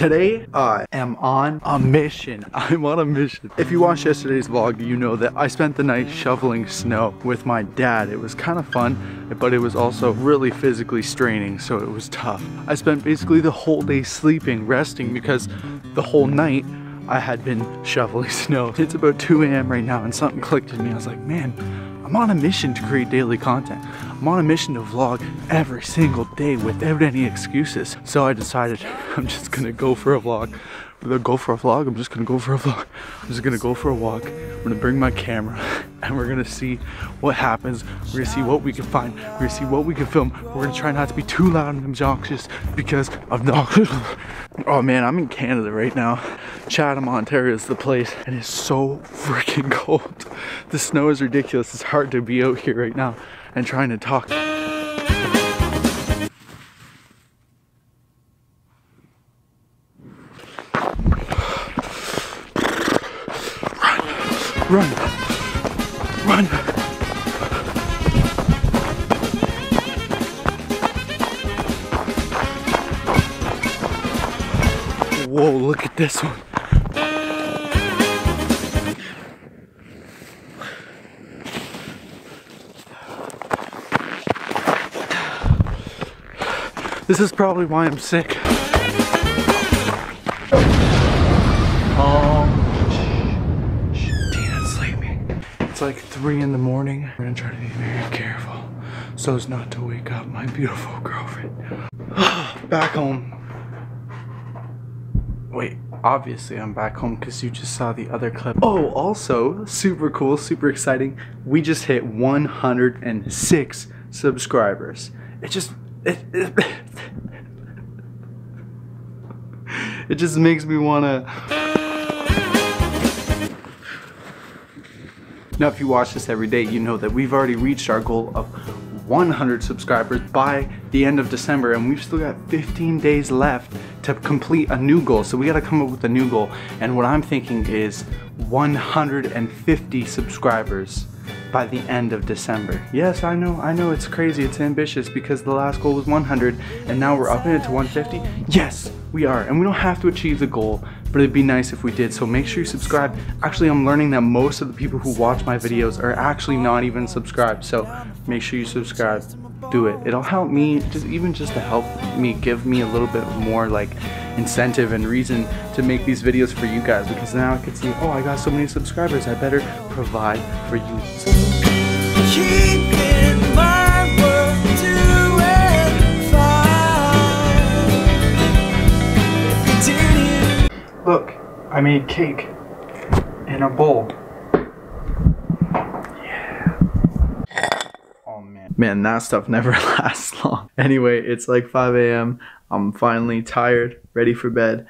Today, I am on a mission. I'm on a mission. If you watched yesterday's vlog, you know that I spent the night shoveling snow with my dad. It was kind of fun, but it was also really physically straining, so it was tough. I spent basically the whole day sleeping, resting, because the whole night I had been shoveling snow. It's about 2 a.m. right now and something clicked in me. I was like, man, I'm on a mission to create daily content. I'm on a mission to vlog every single day without any excuses. So I decided I'm just gonna go for a vlog. Go for a vlog. I'm just gonna go for a vlog. I'm just gonna go for a walk. I'm gonna bring my camera and we're gonna see what happens. We're gonna see what we can find. We're gonna see what we can film. We're gonna try not to be too loud and obnoxious because obnoxious. oh man, I'm in Canada right now. Chatham, Ontario is the place and it's so freaking cold. The snow is ridiculous. It's hard to be out here right now and trying to talk. Run! Run! Whoa, look at this one. This is probably why I'm sick. It's like three in the morning. We're gonna try to be very careful so as not to wake up my beautiful girlfriend. back home. Wait, obviously I'm back home because you just saw the other clip. Oh, also, super cool, super exciting. We just hit 106 subscribers. It just, it, it, it just makes me wanna. Now, if you watch this every day, you know that we've already reached our goal of 100 subscribers by the end of December, and we've still got 15 days left to complete a new goal. So we gotta come up with a new goal. And what I'm thinking is 150 subscribers by the end of December. Yes, I know, I know it's crazy, it's ambitious because the last goal was 100 and now we're upping it to 150. Yes, we are, and we don't have to achieve the goal, but it'd be nice if we did. So make sure you subscribe. Actually, I'm learning that most of the people who watch my videos are actually not even subscribed. So make sure you subscribe. Do it. It'll help me, just even just to help me, give me a little bit more like incentive and reason to make these videos for you guys because now I can see, oh, I got so many subscribers. I better provide for you. Look, I made cake in a bowl. Yeah. Oh man. Man, that stuff never lasts long. Anyway, it's like 5 a.m. I'm finally tired, ready for bed.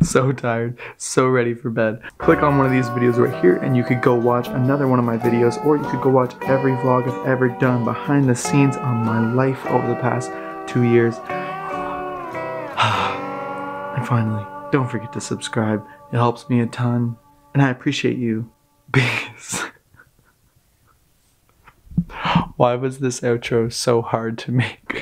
so tired, so ready for bed. Click on one of these videos right here and you could go watch another one of my videos or you could go watch every vlog I've ever done behind the scenes on my life over the past two years. and finally, don't forget to subscribe. It helps me a ton and I appreciate you because why was this outro so hard to make?